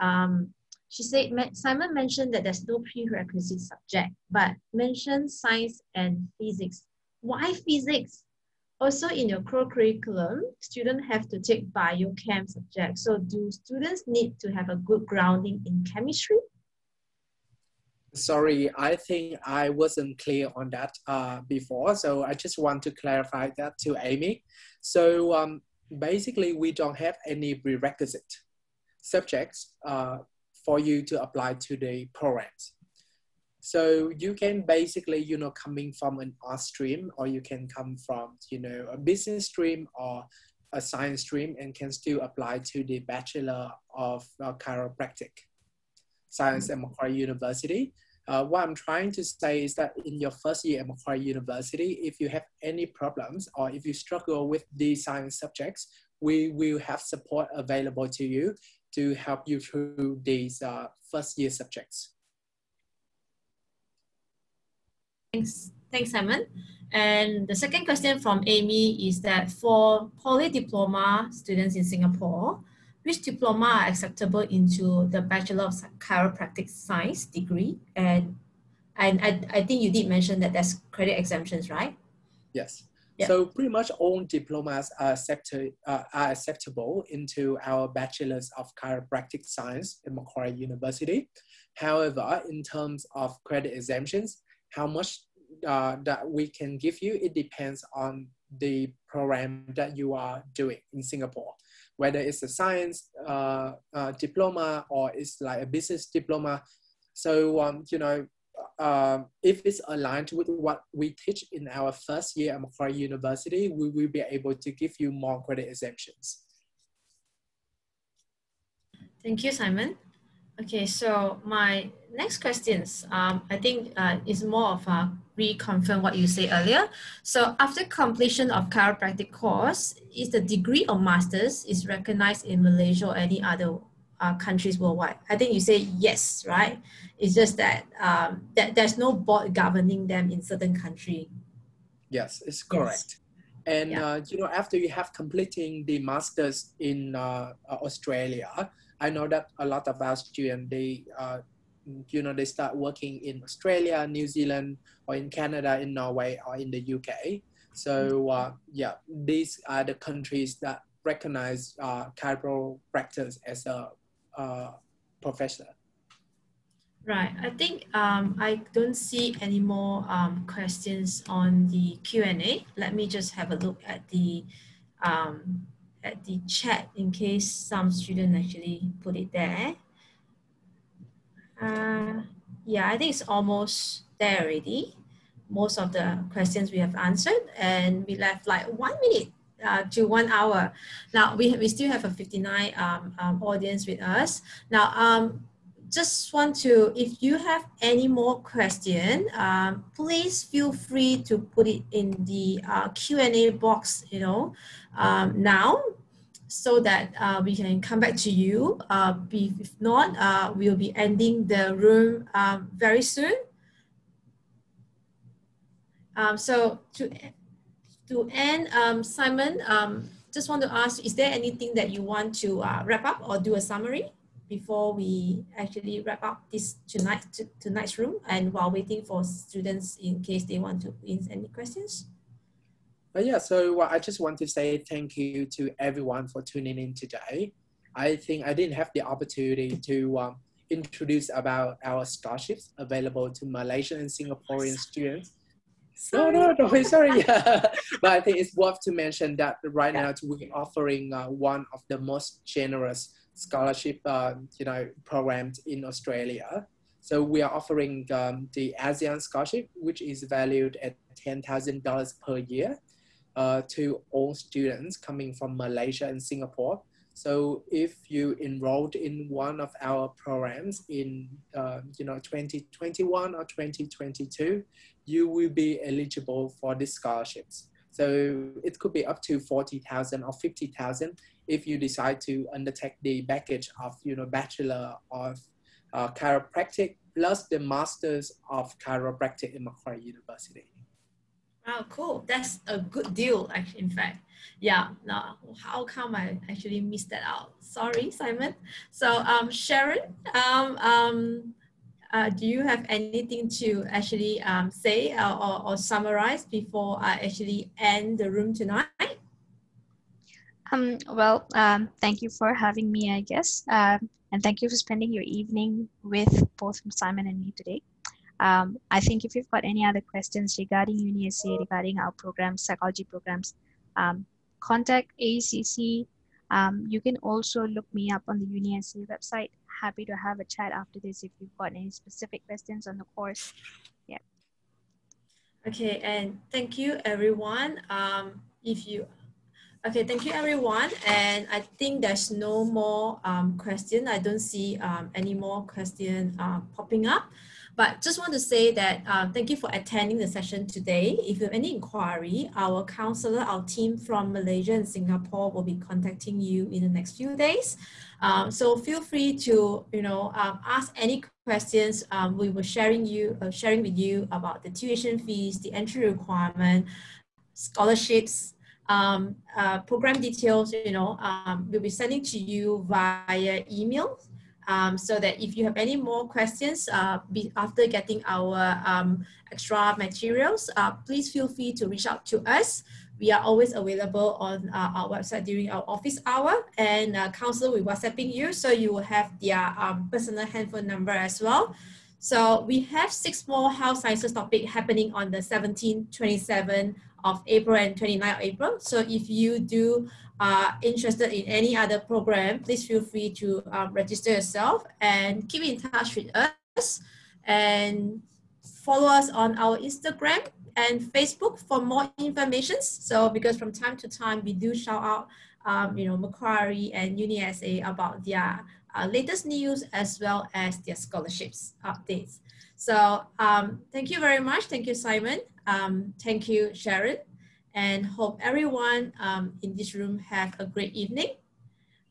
A: Um, she said, Simon mentioned that there's no prerequisite subject, but mentioned science and physics why physics? Also in your core curriculum, students have to take biochem subject. So do students need to have a good grounding in chemistry?
B: Sorry, I think I wasn't clear on that uh, before. So I just want to clarify that to Amy. So um, basically we don't have any prerequisite subjects uh, for you to apply to the programs. So you can basically, you know, coming from an art stream, or you can come from, you know, a business stream or a science stream and can still apply to the Bachelor of uh, Chiropractic Science at Macquarie University. Uh, what I'm trying to say is that in your first year at Macquarie University, if you have any problems or if you struggle with the science subjects, we will have support available to you to help you through these uh, first year subjects.
A: Thanks, thanks Simon. And the second question from Amy is that for poly diploma students in Singapore, which diploma are acceptable into the Bachelor of Chiropractic Science degree? And, and I, I think you did mention that there's credit exemptions, right?
B: Yes. So pretty much all diplomas are, accepted, uh, are acceptable into our Bachelors of Chiropractic Science at Macquarie University. However, in terms of credit exemptions, how much uh, that we can give you, it depends on the program that you are doing in Singapore whether it's a science uh, uh, diploma or it's like a business diploma. So, um, you know, uh, if it's aligned with what we teach in our first year at Macquarie University, we will be able to give you more credit exemptions.
A: Thank you, Simon. Okay, so my next questions, um, I think uh, is more of a reconfirm what you said earlier. So after completion of chiropractic course, is the degree of master's is recognized in Malaysia or any other uh, countries worldwide? I think you say yes, right? It's just that um, that there's no board governing them in certain country.
B: Yes, it's correct. Yes. And yeah. uh, you know, after you have completing the masters in uh, Australia, I know that a lot of our students they uh, you know they start working in Australia, New Zealand, or in Canada, in Norway, or in the UK. So uh, yeah, these are the countries that recognize uh, chiropractors as a uh, professor.
A: Right. I think um, I don't see any more um, questions on the Q&A. Let me just have a look at the um, at the chat in case some student actually put it there. Uh, yeah, I think it's almost there already. Most of the questions we have answered and we left like one minute uh, to one hour. Now we, we still have a 59 um, um, audience with us. Now, um, just want to, if you have any more question, um, please feel free to put it in the uh, Q&A box, you know, um, now so that uh, we can come back to you. Uh, if not, uh, we'll be ending the room um, very soon. Um, so to, to end, um, Simon, um, just want to ask, is there anything that you want to uh, wrap up or do a summary before we actually wrap up this tonight tonight's room and while waiting for students in case they want to ask any questions?
B: But yeah, so I just want to say thank you to everyone for tuning in today. I think I didn't have the opportunity to um, introduce about our scholarships available to Malaysian and Singaporean students. Sorry. No, no, no, sorry. but I think it's worth to mention that right yeah. now we're offering uh, one of the most generous scholarship, uh, you know, programs in Australia. So we are offering um, the ASEAN scholarship, which is valued at $10,000 per year uh, to all students coming from Malaysia and Singapore. So if you enrolled in one of our programs in uh, you know 2021 or 2022, you will be eligible for these scholarships. So it could be up to 40,000 or 50,000 if you decide to undertake the package of you know Bachelor of uh, Chiropractic plus the Masters of Chiropractic in Macquarie University.
A: Wow, cool. That's a good deal, actually, in fact. Yeah, no, how come I actually missed that out? Sorry, Simon. So, um, Sharon, um, um, uh, do you have anything to actually um, say uh, or, or summarize before I actually end the room tonight?
C: Um, well, um, thank you for having me, I guess. Um, and thank you for spending your evening with both Simon and me today. Um, I think if you've got any other questions regarding UniSA, regarding our programs, psychology programs, um, contact AECC. You can also look me up on the UniSA website. Happy to have a chat after this if you've got any specific questions on the course. Yeah.
A: Okay, and thank you everyone. Um, if you Okay, thank you everyone. And I think there's no more um, question. I don't see um, any more question uh, popping up. But just want to say that uh, thank you for attending the session today. If you have any inquiry, our counselor, our team from Malaysia and Singapore will be contacting you in the next few days. Um, so feel free to, you know, um, ask any questions. Um, we were sharing you, uh, sharing with you about the tuition fees, the entry requirement, scholarships, um, uh, program details, you know, um, we'll be sending to you via email um, so that if you have any more questions uh, be, after getting our um, extra materials, uh, please feel free to reach out to us. We are always available on uh, our website during our office hour and uh, council will WhatsApping you so you will have their um, personal handphone number as well. So we have six more health sciences topic happening on the 17, 27 of April and 29 of April. So if you do are interested in any other program, please feel free to um, register yourself and keep in touch with us and follow us on our Instagram and Facebook for more information. So because from time to time we do shout out, um, you know, Macquarie and UniSA about their uh, latest news as well as their scholarships updates. So um, thank you very much. Thank you, Simon. Um, thank you, Sharon and hope everyone um, in this room have a great evening.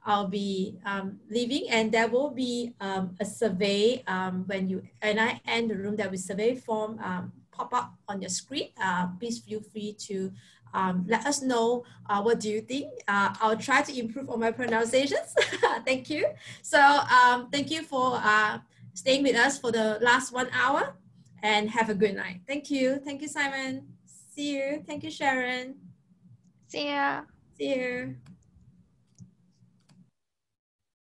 A: I'll be um, leaving and there will be um, a survey um, when you, and I end the room, there will be survey form um, pop up on your screen. Uh, please feel free to um, let us know uh, what do you think. Uh, I'll try to improve on my pronunciations. thank you. So thank you for uh, staying with us for the last one hour and have a good night. Thank you. Thank you, Simon. See you. Thank you, Sharon.
C: See ya.
A: See you.